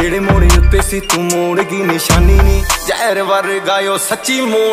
ਜਿਹੜੇ ਮੋੜੇ ਉੱਤੇ ਸੀ ਤੂੰ ਮੋੜ ਗਈ ਨਿਸ਼ਾਨੀ ਨਹੀਂ ਜ਼ਹਿਰ ਵਰਗਾਇਓ ਸੱਚੀ ਮੋੜ